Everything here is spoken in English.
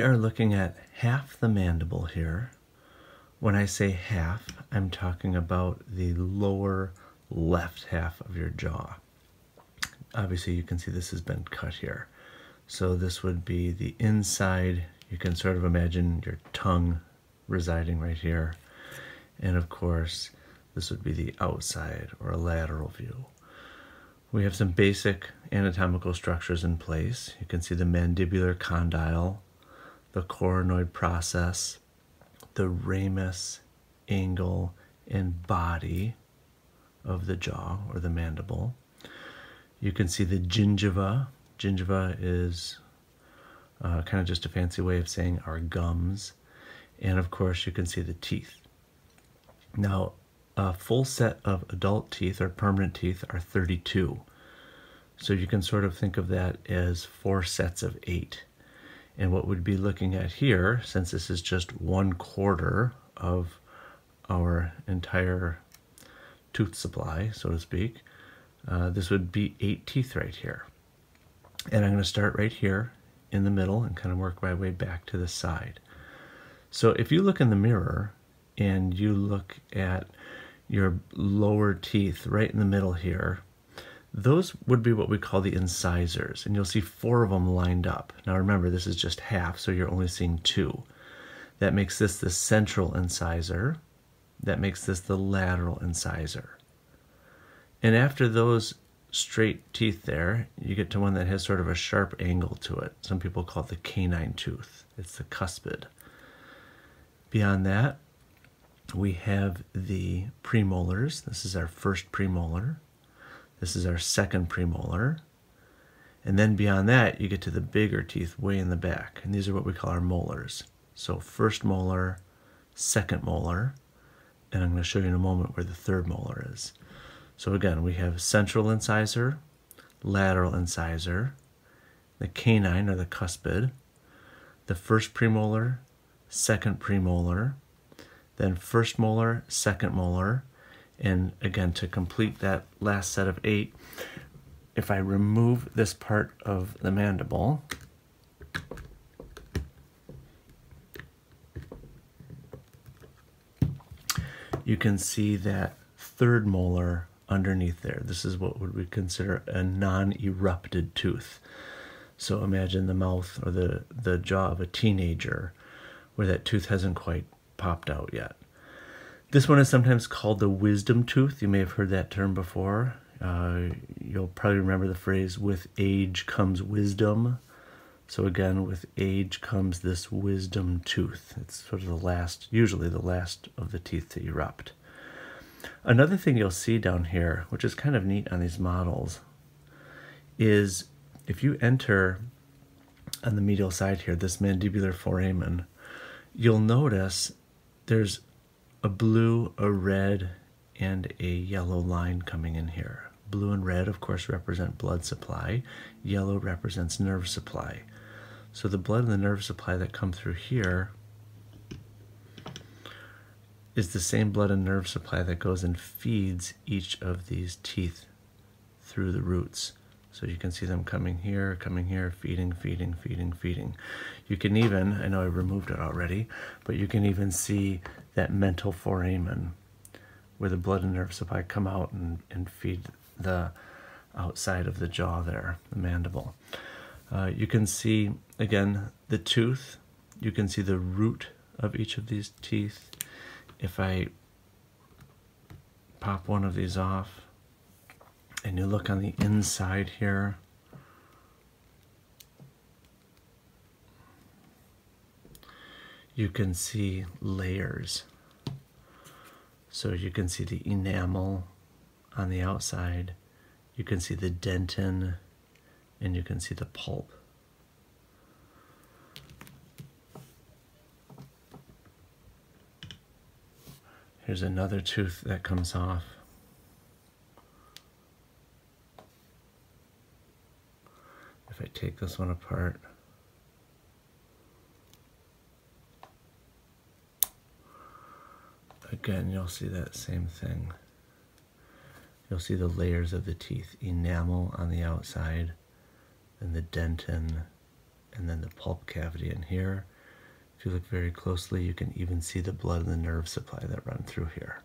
are looking at half the mandible here. When I say half, I'm talking about the lower left half of your jaw. Obviously, you can see this has been cut here. So this would be the inside. You can sort of imagine your tongue residing right here. And of course, this would be the outside or a lateral view. We have some basic anatomical structures in place. You can see the mandibular condyle, the coronoid process, the ramus, angle, and body of the jaw or the mandible. You can see the gingiva. Gingiva is uh, kind of just a fancy way of saying our gums. And of course, you can see the teeth. Now, a full set of adult teeth or permanent teeth are 32. So you can sort of think of that as four sets of eight. And what we'd be looking at here, since this is just one quarter of our entire tooth supply, so to speak, uh, this would be eight teeth right here. And I'm going to start right here in the middle and kind of work my way back to the side. So if you look in the mirror and you look at your lower teeth right in the middle here, those would be what we call the incisors, and you'll see four of them lined up. Now remember, this is just half, so you're only seeing two. That makes this the central incisor. That makes this the lateral incisor. And after those straight teeth there, you get to one that has sort of a sharp angle to it. Some people call it the canine tooth. It's the cuspid. Beyond that, we have the premolars. This is our first premolar. This is our second premolar. And then beyond that, you get to the bigger teeth way in the back. And these are what we call our molars. So first molar, second molar, and I'm going to show you in a moment where the third molar is. So again, we have central incisor, lateral incisor, the canine or the cuspid, the first premolar, second premolar, then first molar, second molar, and again, to complete that last set of eight, if I remove this part of the mandible, you can see that third molar underneath there. This is what would we consider a non-erupted tooth. So imagine the mouth or the, the jaw of a teenager where that tooth hasn't quite popped out yet. This one is sometimes called the wisdom tooth. You may have heard that term before. Uh, you'll probably remember the phrase, with age comes wisdom. So again, with age comes this wisdom tooth. It's sort of the last, usually the last of the teeth to erupt. Another thing you'll see down here, which is kind of neat on these models, is if you enter on the medial side here, this mandibular foramen, you'll notice there's a blue, a red, and a yellow line coming in here. Blue and red, of course, represent blood supply. Yellow represents nerve supply. So the blood and the nerve supply that come through here is the same blood and nerve supply that goes and feeds each of these teeth through the roots. So you can see them coming here, coming here, feeding, feeding, feeding, feeding. You can even, I know I removed it already, but you can even see that mental foramen where the blood and nerve supply come out and, and feed the outside of the jaw there, the mandible. Uh, you can see, again, the tooth. You can see the root of each of these teeth. If I pop one of these off and you look on the inside here, you can see layers. So you can see the enamel on the outside, you can see the dentin, and you can see the pulp. Here's another tooth that comes off. If I take this one apart, again, you'll see that same thing. You'll see the layers of the teeth, enamel on the outside, and the dentin, and then the pulp cavity in here, If you look very closely, you can even see the blood and the nerve supply that run through here.